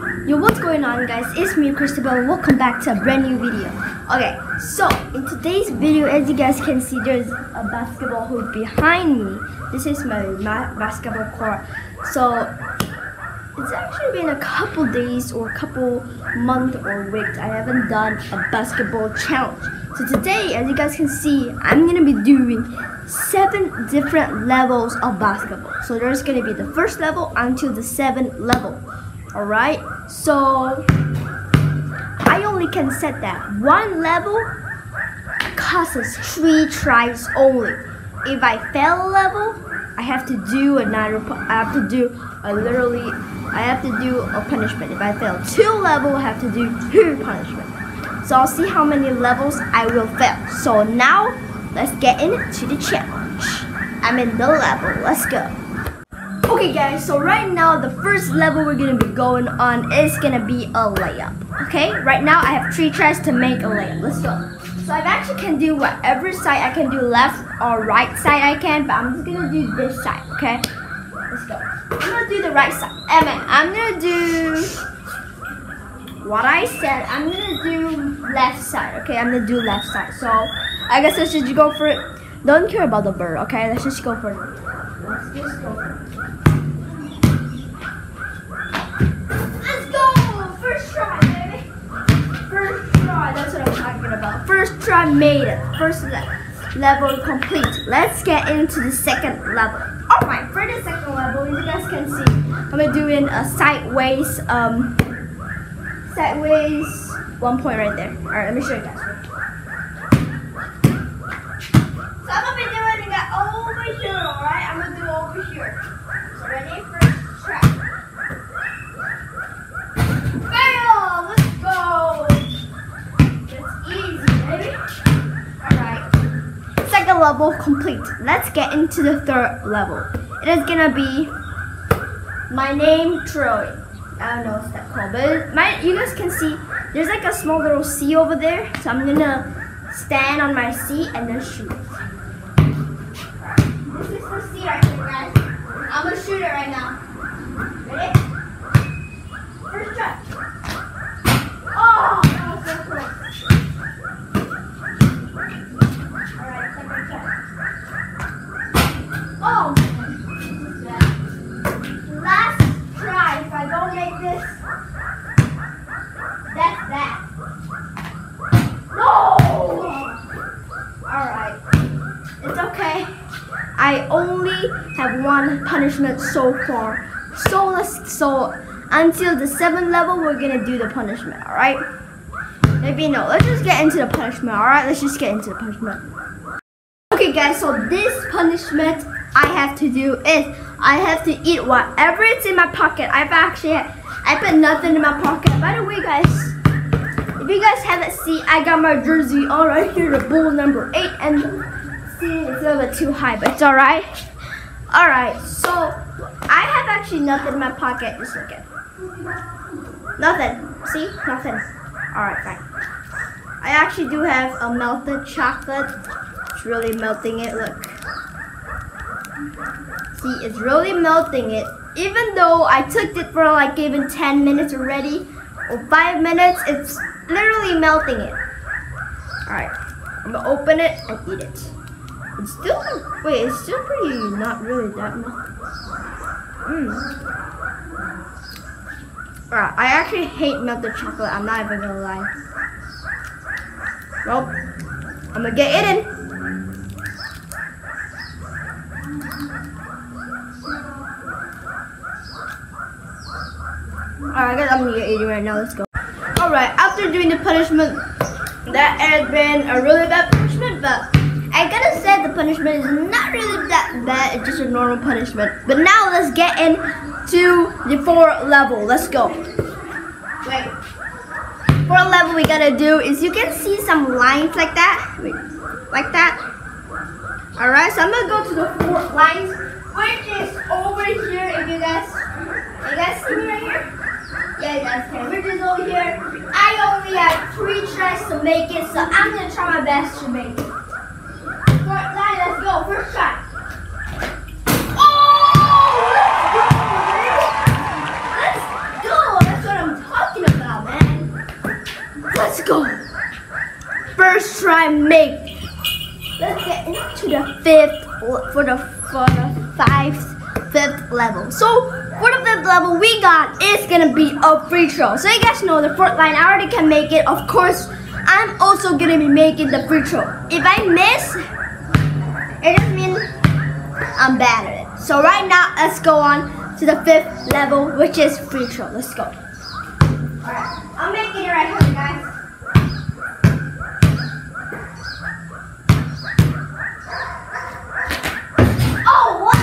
Yo, what's going on guys? It's me, Cristobal, and welcome back to a brand new video. Okay, so in today's video, as you guys can see, there's a basketball hoop behind me. This is my ma basketball court. So it's actually been a couple days or a couple months or weeks I haven't done a basketball challenge. So today, as you guys can see, I'm gonna be doing seven different levels of basketball. So there's gonna be the first level until the seventh level. Alright, so I only can set that one level costs three tries only. If I fail a level, I have to do another. I have to do a literally. I have to do a punishment. If I fail two level, I have to do two punishment. So I'll see how many levels I will fail. So now let's get into the challenge. I'm in the level. Let's go. Okay guys, so right now the first level we're gonna be going on is gonna be a layup. Okay, right now I have three tries to make a layup. Let's go. So I actually can do whatever side I can do left or right side I can, but I'm just gonna do this side, okay? Let's go. I'm gonna do the right side. And then I'm gonna do what I said. I'm gonna do left side, okay? I'm gonna do left side. So I guess let's just go for it. Don't care about the bird, okay? Let's just go for it. Let's just go for it. That's what I'm talking about. First try made it. First le level complete. Let's get into the second level. Alright, for the second level, as you guys can see, I'm gonna do a sideways, um, sideways, one point right there. Alright, let me show you guys. So I'm gonna be doing it over here, alright? I'm gonna do over here. So ready? First try. Fail! Let's go! That's easy, baby. Alright. Second level complete. Let's get into the third level. It is gonna be my name Troy. I don't know what's that called, but my you guys can see there's like a small little C over there. So I'm gonna stand on my seat and then shoot. This is the C right here, guys. I'm gonna shoot it right now. Ready? First try. Oh, that was so close. Alright, second try. Oh, last try. If I don't make this, that's that. No! Alright. It's okay. I only have one punishment so far. So let's so until the seventh level we're gonna do the punishment, alright? Maybe no, let's just get into the punishment, alright? Let's just get into the punishment. Okay guys, so this punishment I have to do is I have to eat whatever it's in my pocket. I've actually I put nothing in my pocket. By the way guys, if you guys haven't seen, I got my jersey on right here, the bull number eight, and see it's a little bit too high, but it's alright. Alright, so I have actually nothing in my pocket. Just look at Nothing. See? Nothing. Alright, fine. I actually do have a melted chocolate. It's really melting it, look. See, it's really melting it. Even though I took it for like even 10 minutes already, or 5 minutes, it's literally melting it. Alright, I'm gonna open it and eat it. It's still, wait, it's still pretty, not really that much. Mmm. Alright, I actually hate melted chocolate, I'm not even gonna lie. Well, I'm gonna get it in. Alright, guys, I'm gonna get eating right now. Let's go. Alright, after doing the punishment, that has been a really bad punishment, but I gotta punishment is not really that bad. It's just a normal punishment. But now let's get into the fourth level. Let's go. Wait. Fourth level we gotta do is you can see some lines like that. Wait, like that. Alright, so I'm gonna go to the fourth lines, which is over here if you guys you guys see me right here? Yeah, you guys can. Which is over here. I only have three tries to make it, so I'm gonna try my best to make it. Fifth for the for the fifth fifth level. So for the fifth level we got is gonna be a free throw. So you guys know the fourth line I already can make it. Of course, I'm also gonna be making the free throw. If I miss, it just means I'm bad at it. So right now, let's go on to the fifth level, which is free throw. Let's go. Alright, I'm making it right here, guys. Oh, what?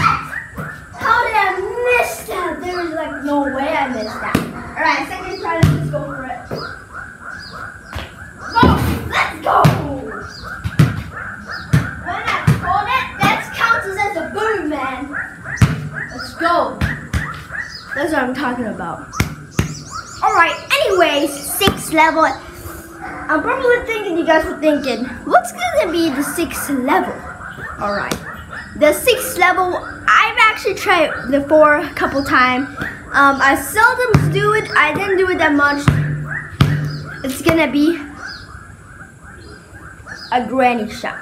How did I miss that? There is like no way I missed that. Alright, second try, let's go for it. Go! Let's go! When I hold it, that counts as a boom, man. Let's go. That's what I'm talking about. Alright, anyways, sixth level. I'm probably thinking you guys were thinking, what's gonna be the sixth level? Alright. The sixth level, I've actually tried before a couple times. Um, I seldom do it. I didn't do it that much. It's gonna be a granny shot.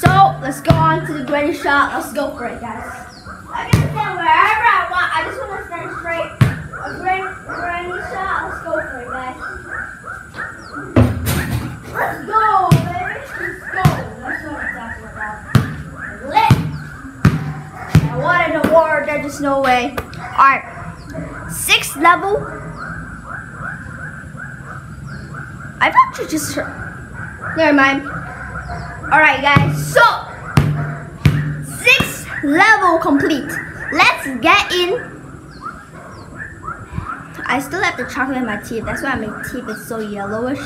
So let's go on to the granny shot. Let's go for it, guys. I can stand wherever I want. I just want to stand straight. A granny, granny shot. Let's go for it, guys. Let's go, baby. Let's go. That's what I'm talking about. Lit. I wanted the. There's no way. All right. Sixth level. I've actually just. Never mind. Alright guys, so sixth level complete. Let's get in. I still have the chocolate in my teeth. That's why my teeth is so yellowish.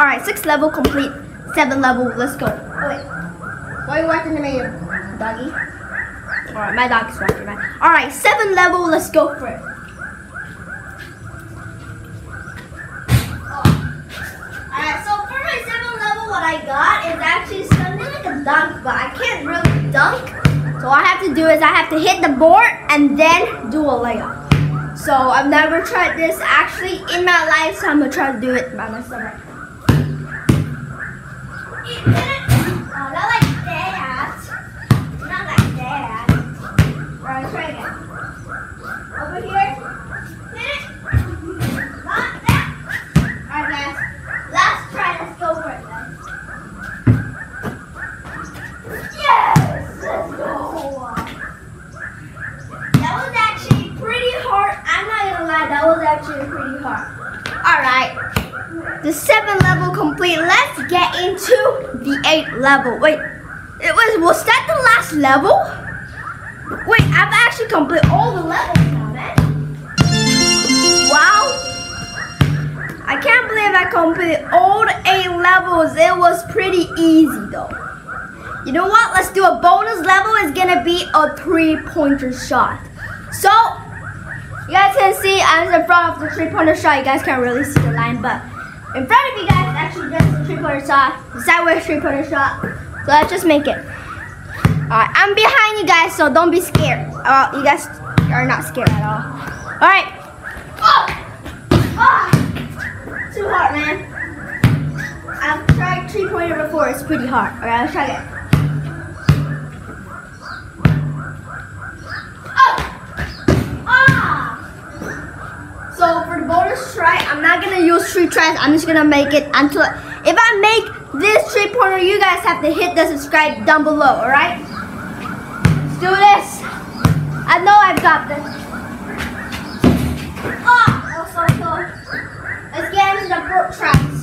Alright, sixth level complete. Seventh level, let's go. Oh. Why are you watching me, doggy? Alright, my dog is watching me. Alright, seven level, let's go for it. Alright, so for my seventh level, what I got is actually something like a dunk, but I can't really dunk. So what I have to do is I have to hit the board and then do a layup. So I've never tried this actually in my life, so I'm gonna try to do it by myself. Oh, not like that. Not like that. Alright, try again. Over here. Not that. Alright, guys. Last try. Let's go for it, guys. Yes! Let's go! That was actually pretty hard. I'm not gonna lie, that was actually pretty hard. Alright. The seventh level complete. Let's get into the eighth level. Wait, it was was that the last level? Wait, I've actually completed all the levels now, man. Wow. I can't believe I completed all the eight levels. It was pretty easy though. You know what? Let's do a bonus level. It's gonna be a three-pointer shot. So, you guys can see I'm in front of the three-pointer shot. You guys can't really see the line, but in front of you guys, actually just a three-pointer shot. The sideways three-pointer shot. So let's just make it. I'm behind you guys, so don't be scared. Uh, you guys are not scared at all. Alright. Oh! Oh! Too hard, man. I've tried three-pointer before. It's pretty hard. Alright, let's try again. Ah! So for the bonus try, I'm not gonna use three tries. I'm just gonna make it until if I make this three pointer, you guys have to hit the subscribe down below. All right? Do this. I know I've got this. Oh, that was so close. Let's get into the fourth tries.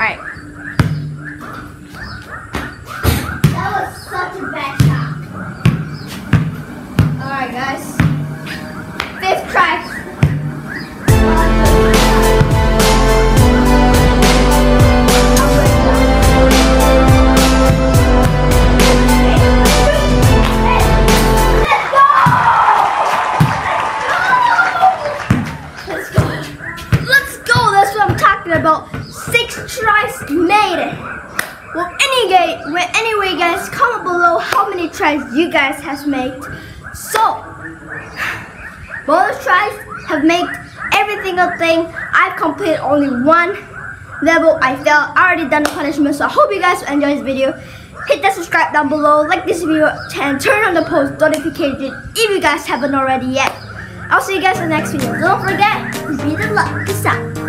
All you guys has made. So, bonus tries have made every single thing. I've completed only one level. I failed. I already done the punishment. So I hope you guys enjoy this video. Hit that subscribe down below, like this video, and turn on the post notification if you guys haven't already yet. I'll see you guys in the next video. Don't forget, to be the luck. Peace out.